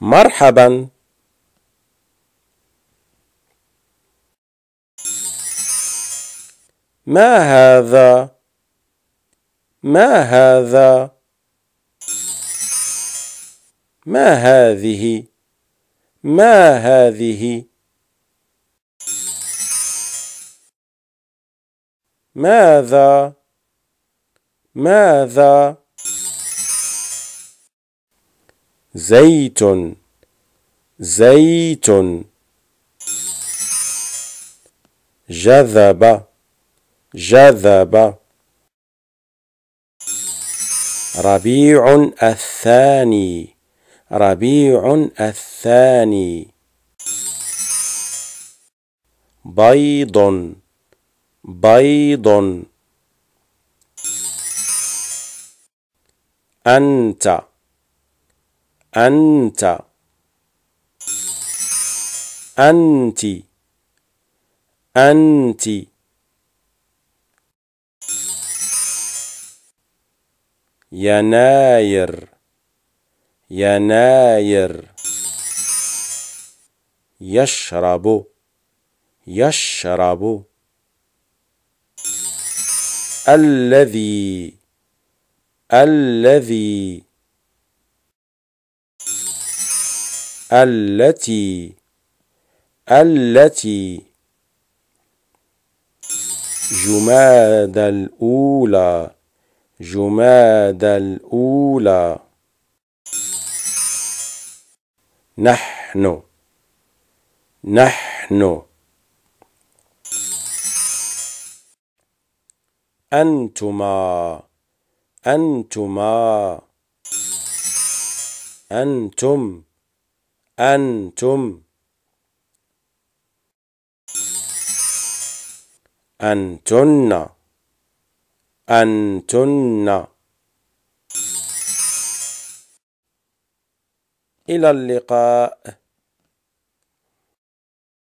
مرحبا. ما هذا؟ ما هذا؟ ما هذه؟ ما هذه؟ ماذا؟ ماذا؟ زيت زيت جذب جذب. ربيع الثاني ربيع الثاني. بيض بيض. أنت. أنت. أنت. أنت. يناير. يناير. يشرب. يشرب. الذي. الذي. التي التي جماد الأولى جماد الأولى. نحن نحن. أنتما أنتما. أنتم. أنتم. أنتن. أنتن. إلى اللقاء.